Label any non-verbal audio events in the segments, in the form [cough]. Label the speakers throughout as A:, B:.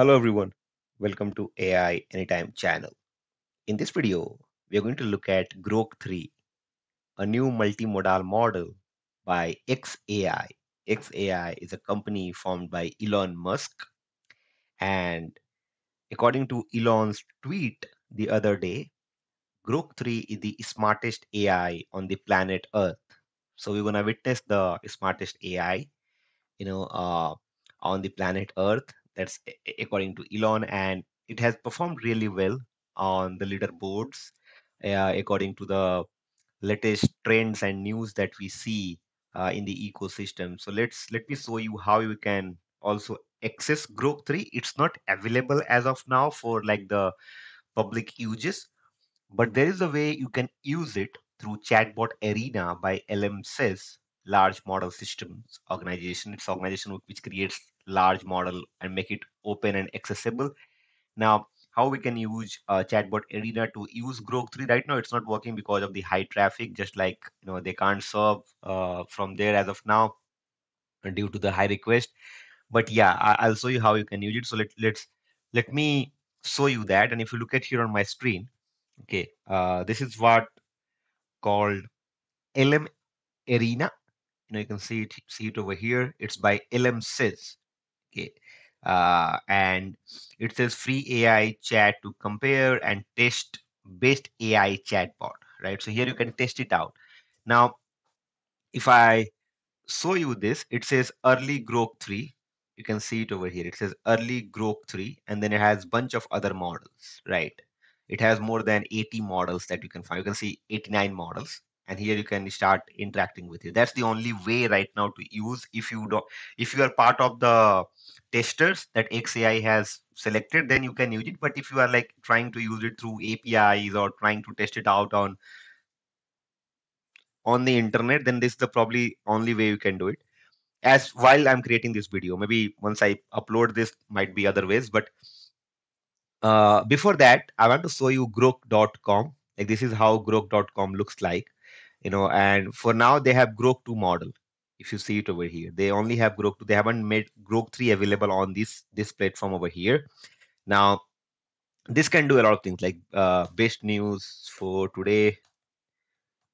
A: Hello everyone, welcome to AI Anytime channel. In this video, we are going to look at Grok 3, a new multimodal model by XAI. XAI is a company formed by Elon Musk and according to Elon's tweet the other day, Grok 3 is the smartest AI on the planet Earth. So we're going to witness the smartest AI, you know, uh, on the planet Earth that's according to Elon, and it has performed really well on the leaderboards uh, according to the latest trends and news that we see uh, in the ecosystem. So let's let me show you how you can also access Grok 3. It's not available as of now for like the public uses, but there is a way you can use it through Chatbot Arena by LMSys, Large Model Systems organization. It's organization which creates large model and make it open and accessible. Now, how we can use uh, Chatbot Arena to use Grok 3 right now? It's not working because of the high traffic. Just like you know, they can't serve uh, from there as of now due to the high request. But yeah, I, I'll show you how you can use it. So let let's let me show you that. And if you look at here on my screen, okay, uh, this is what called LM Arena. You know, you can see it see it over here. It's by LMSys. Okay. Uh, and it says free AI chat to compare and test best AI chatbot, right? So here you can test it out. Now, if I show you this, it says early Grok 3. You can see it over here. It says early Grok 3, and then it has bunch of other models, right? It has more than 80 models that you can find. You can see 89 models and here you can start interacting with it that's the only way right now to use if you don't if you are part of the testers that xai has selected then you can use it. But if you are like trying to use it through apis or trying to test it out on on the internet then this is the probably only way you can do it. As while i'm creating this video maybe once i upload this might be other ways but uh, before that i want to show you grok.com like this is how grok.com looks like you know and for now they have grok 2 model. If you see it over here they only have grok 2 they haven't made grok 3 available on this this platform over here. Now this can do a lot of things like uh, best news for today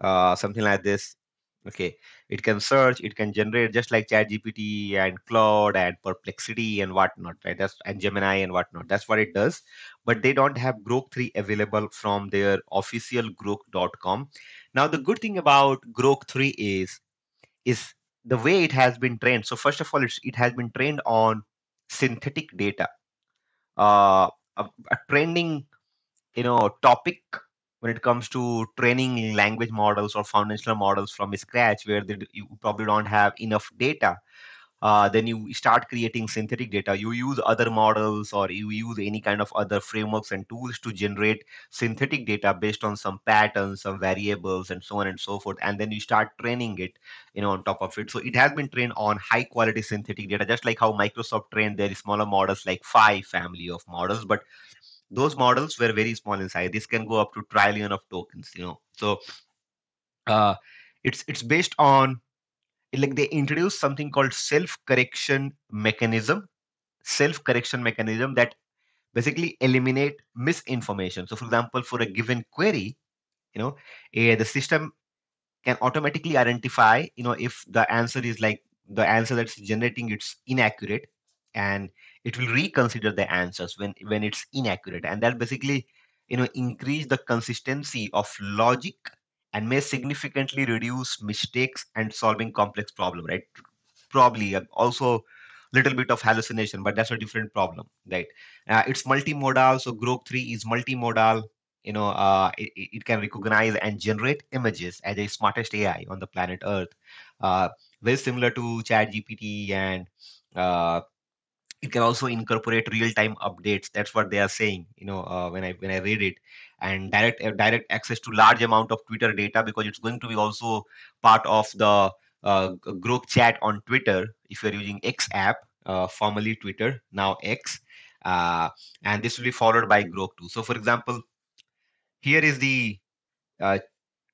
A: uh, something like this. Okay it can search it can generate just like chat gpt and claude and perplexity and whatnot right? That's and gemini and whatnot. That's what it does. But they don't have grok 3 available from their official grok.com now the good thing about grok 3 is is the way it has been trained. So first of all it has been trained on synthetic data. Uh, a, a trending you know topic when it comes to training language models or foundational models from scratch where they, you probably don't have enough data uh, then you start creating synthetic data. You use other models or you use any kind of other frameworks and tools to generate synthetic data based on some patterns some variables and so on and so forth. And then you start training it you know on top of it. So it has been trained on high quality synthetic data just like how microsoft trained their smaller models like phi family of models. But those models were very small in size. This can go up to trillion of tokens you know. So uh, it's it's based on like they introduced something called self correction mechanism. Self correction mechanism that basically eliminate misinformation. So for example for a given query you know uh, the system can automatically identify you know if the answer is like the answer that's generating it's inaccurate and it will reconsider the answers when when it's inaccurate. And that basically you know increase the consistency of logic and may significantly reduce mistakes and solving complex problem right? Probably uh, also little bit of hallucination but that's a different problem right? Uh, it's multimodal so grok 3 is multimodal you know uh, it, it can recognize and generate images as a smartest ai on the planet earth. Uh, very similar to chat gpt and uh, it can also incorporate real-time updates. That's what they are saying you know uh, when i when i read it and direct uh, direct access to large amount of twitter data because it's going to be also part of the uh, Grok chat on twitter if you're using x app uh, formerly twitter now x and this will be followed by grok 2 so for example here is the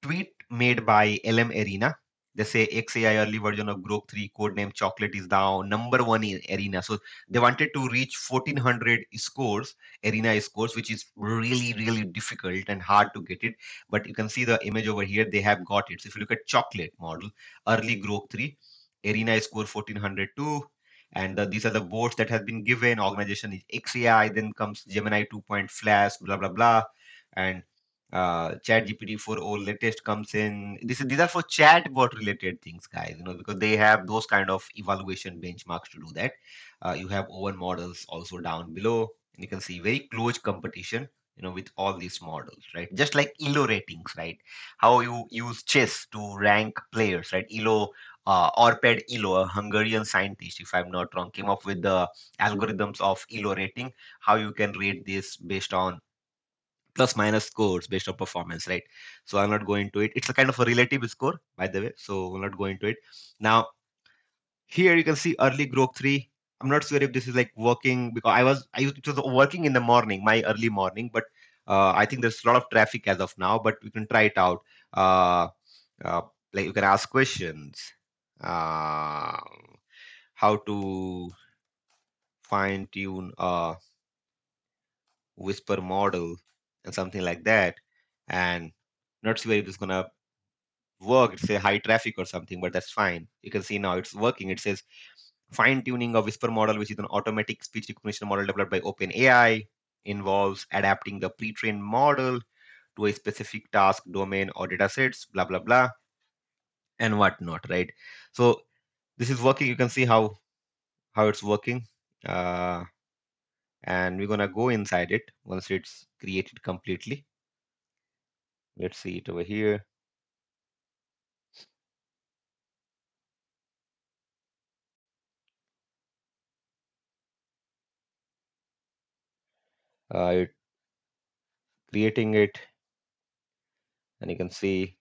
A: tweet made by lm arena they say xai early version of grok 3 codename chocolate is now number one in arena. So they wanted to reach 1400 scores arena scores which is really really difficult and hard to get it. But you can see the image over here they have got it. So if you look at chocolate model early grok 3 arena score 1402 and the, these are the boards that have been given. Organization is xai then comes gemini 2 point flash blah blah blah. And uh chat gpt 4o latest comes in. This is these are for chatbot related things guys you know because they have those kind of evaluation benchmarks to do that. Uh, you have Qwen models also down below and you can see very close competition you know with all these models right? Just like elo ratings right? How you use chess to rank players right? Elo uh, Arpad Elo, a Hungarian scientist, if I'm not wrong, came up with the algorithms of Elo rating, how you can rate this based on plus minus scores based on performance, right? So I'm not going to it. It's a kind of a relative score, by the way. So we'll not go into it. Now, here you can see early Grok 3. I'm not sure if this is like working because I was I it was working in the morning, my early morning, but uh, I think there's a lot of traffic as of now, but we can try it out. Uh, uh, like you can ask questions. Uh, how to fine tune a whisper model and something like that and not sure if it's gonna work it's a high traffic or something but that's fine. You can see now it's working. It says fine tuning a whisper model which is an automatic speech recognition model developed by openai involves adapting the pre-trained model to a specific task domain or data sets blah blah blah and whatnot right? So this is working. You can see how how it's working. Uh, and we're gonna go inside it once it's created completely. Let's see it over here. Uh, creating it and you can see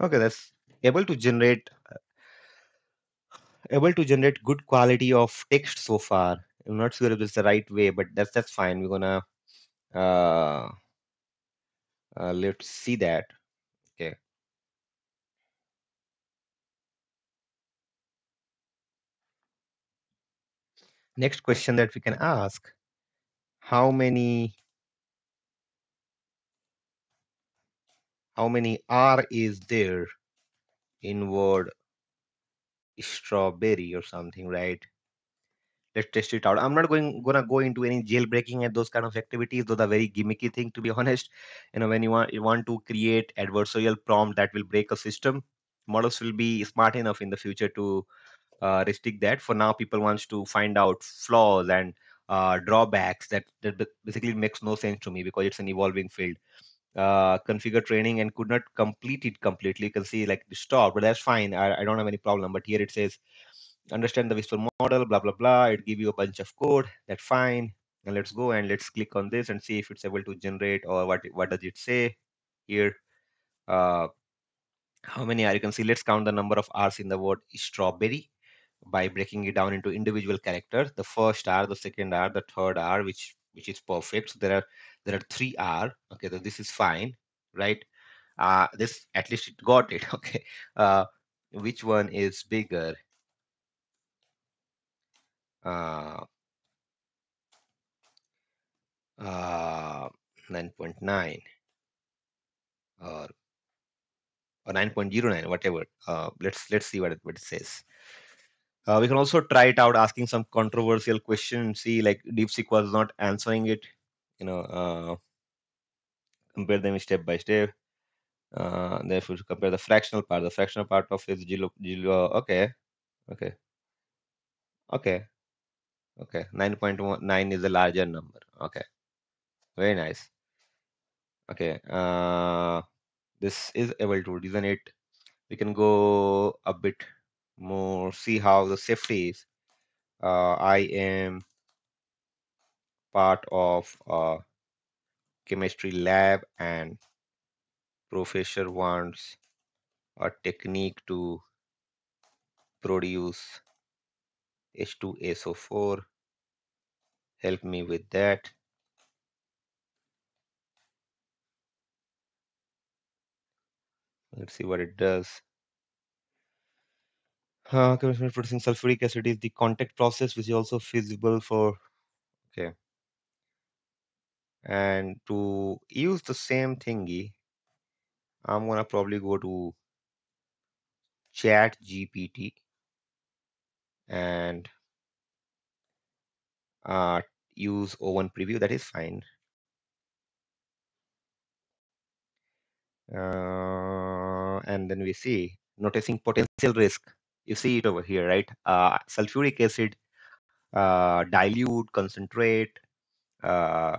A: okay that's able to generate able to generate good quality of text so far. I'm not sure if it's the right way but that's that's fine. We're gonna uh, uh let's see that. Okay. Next question that we can ask how many how many r is there in word strawberry or something right? Let's test it out. I'm not going gonna go into any jailbreaking and those kind of activities. Those are very gimmicky thing to be [laughs] honest. You know when you want you want to create adversarial prompt that will break a system models will be smart enough in the future to uh, restrict that. For now people wants to find out flaws and uh, drawbacks that, that basically makes no sense to me because it's an evolving field uh, configure training and could not complete it completely you can see like stop but that's fine I, I don't have any problem but here it says understand the Whisper model, blah, blah, blah. It give you a bunch of code. That's fine. And let's go and let's click on this and see if it's able to generate or what, what does it say here. Uh, how many are you can see, let's count the number of R's in the word strawberry by breaking it down into individual characters. The first R, the second R, the third R, which which is perfect. So there are there are three R. Okay, so this is fine, right? Uh, this at least it got it. [laughs] Okay. Uh, which one is bigger? uh, uh, 9.9 or or 9.09 whatever uh, let's let's see what it, what it says uh, we can also try it out asking some controversial question see like deepseek was not answering it you know uh, compare them step by step uh, therefore compare the fractional part the fractional part of is Gilo, Gilo, okay okay okay okay 9.9 is a larger number okay very nice Okay, uh, this is able to, isn't it? We can go a bit more, see how the safety is. Uh, I am part of a chemistry lab and professor wants a technique to produce H2SO4. Help me with that. Let's see what it does. Uh, producing sulfuric acid is the contact process, which is also feasible for okay. And to use the same thingy, I'm gonna probably go to Chat GPT and uh, use O1 preview. That is fine. Uh, and then we see noticing potential risk. You see it over here, right? Uh, sulfuric acid, uh, dilute, concentrate, uh,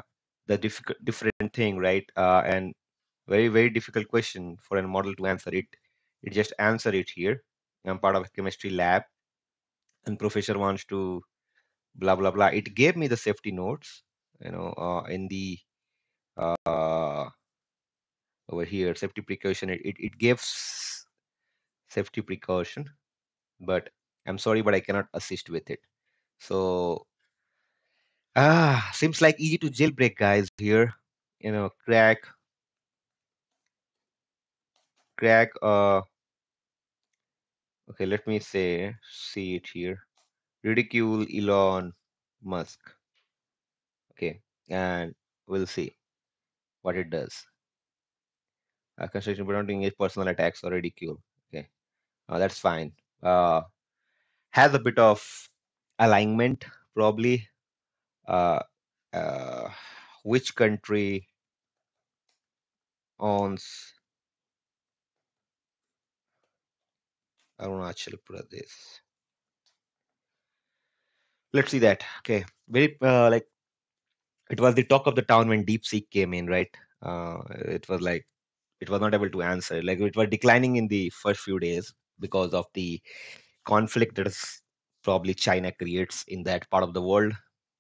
A: the diff- different thing, right? Uh, and very very difficult question for a model to answer it. It just answer it here. I'm part of a chemistry lab, and professor wants to blah blah blah. It gave me the safety notes, you know, uh, in the uh, over here safety precaution. It, it it gives safety precaution, but I'm sorry, but I cannot assist with it. So ah, seems like easy to jailbreak, guys. Here, you know, crack. Crack uh okay let me say see it here. Ridicule elon musk. Okay and we'll see what it does. Uh, construction but not engage personal attacks or ridicule. Okay uh, that's fine. Uh has a bit of alignment probably uh, uh which country owns Arunachal Pradesh. Let's see that. Okay, very uh, like it was the talk of the town when DeepSeek came in, right? Uh, it was like it was not able to answer. Like it was declining in the first few days because of the conflict that is probably China creates in that part of the world.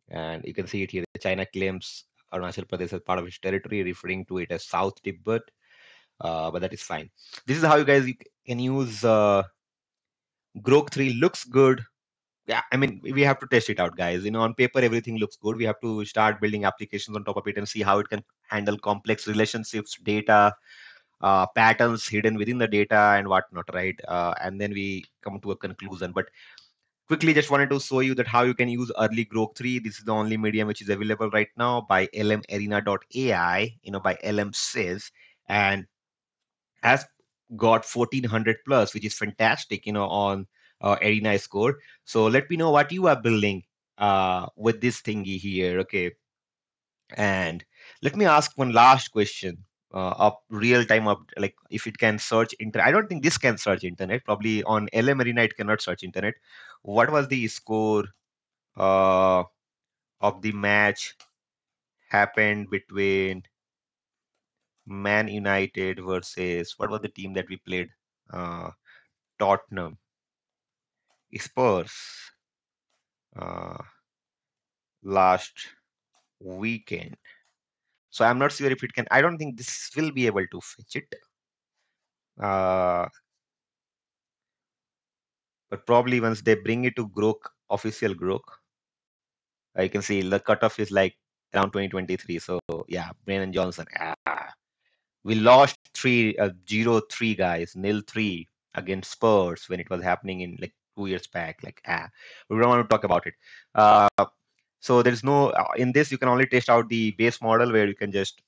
A: And you can see it here. China claims Arunachal Pradesh as part of its territory, referring to it as South Tibet. Uh, but that is fine. This is how you guys can use uh, Grok 3 looks good. Yeah, I mean, we have to test it out, guys. You know, on paper, everything looks good. We have to start building applications on top of it and see how it can handle complex relationships, data, uh, patterns hidden within the data, and whatnot, right? Uh, and then we come to a conclusion. But quickly, just wanted to show you that how you can use early Grok 3. This is the only medium which is available right now by lmarena.ai, you know, by LMSys, and has got 1400 plus, which is fantastic, you know, on uh, Arena score. So let me know what you are building uh, with this thingy here. Okay. And let me ask one last question. Uh, up real time up like if it can search internet i don't think this can search internet. Probably on lm arena it cannot search internet. What was the score uh, of the match happened between man united versus what was the team that we played? Uh, tottenham. Spurs uh, last weekend. So I'm not sure if it can. I don't think this will be able to fetch it. Uh, but probably once they bring it to Grok, official Grok, I can see the cutoff is like around 2023. So yeah, Brennan Johnson. Ah, we lost three, uh, zero three guys, nil three against Spurs when it was happening in like two years back. Like ah, we don't want to talk about it. Uh, so there's no uh, in this you can only test out the base model where you can just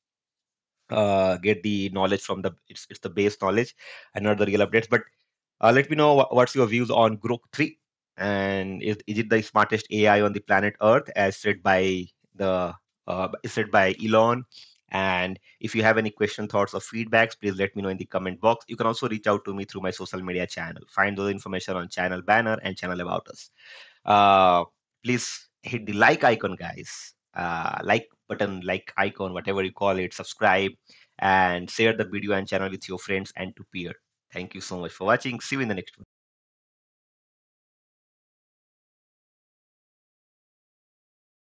A: uh, get the knowledge from the it's, it's the base knowledge and not the real updates. But uh, let me know what, what's your views on Grok 3 and is, is it the smartest AI on the planet Earth as said by the uh, said by Elon? And if you have any question, thoughts, or feedbacks, please let me know in the comment box. You can also reach out to me through my social media channel. Find those information on channel banner and channel about us. Uh, please hit the like icon, guys. Uh, like button, like icon, whatever you call it, subscribe, and share the video and channel with your friends and to peer. Thank you so much for watching. See you in the next one.